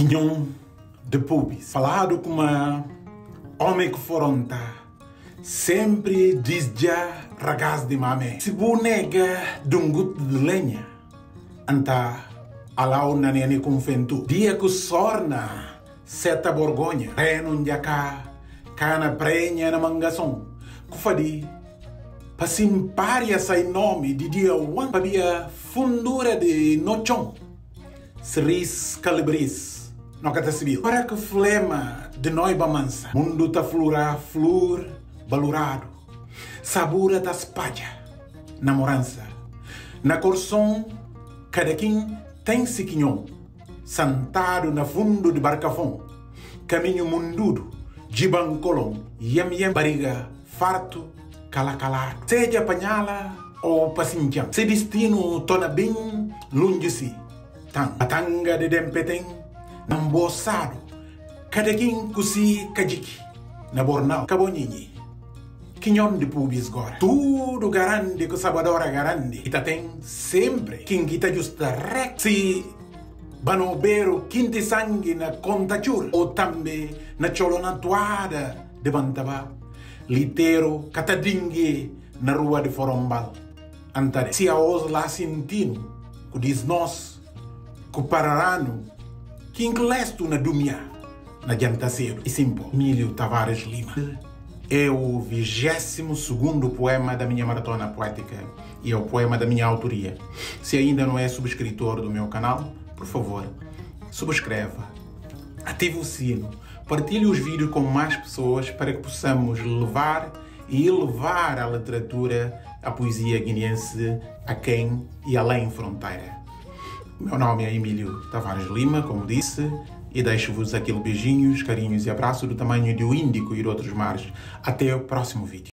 Quinhão de pubis. Falado com uma homem que foronta. Sempre diz já ragaz de mame. Se bonega de um guto de lenha. Anta alau na nene com fentu. Dia que sorna seta borgonha. Reno cá cana prenha na mangação. Kufadi pasimparia sai nome de dia wan pabia fundura de nochon. Seris calibris kata civil. Para que flema de noiba mansa. Mundo ta flora flor balurado. Sabura ta spaja. Namorança. Na corção, cada quem tem siquinhão. Sentado na fundo de barcafão. Caminho mundudo. Jibancolon. Yam yam bariga. Farto. Calacalado. Seja panhala ou passinjam. Se destino tona bem longe si. Tang. Atanga de dempeteng namboçado. Cada quem cusi kajiki. Na bornal. Cabonhinhi. Quinhão de pubis agora. Tudo garante que o sabadora garante. E tem sempre kita justa rec. Se banobero quinti sangue na contachur. Ou também na cholona tuada de bantaba. Litero catadingue na rua de Forombal. Antare. Se a os lá sentindo. Que diz nós. Que pararano. Que inclesto na dumia. Na janta cedo. E simpo. Emílio Tavares Lima é o 22 poema da minha maratona poética e é o poema da minha autoria. Se ainda não é subscritor do meu canal, por favor, subscreva, ative o sino, partilhe os vídeos com mais pessoas para que possamos levar e elevar a literatura, a poesia guineense a quem e além fronteira. Meu nome é Emílio Tavares Lima, como disse, e deixo-vos aquele beijinhos, carinhos e abraço do tamanho um índico e de outros mares. Até o próximo vídeo.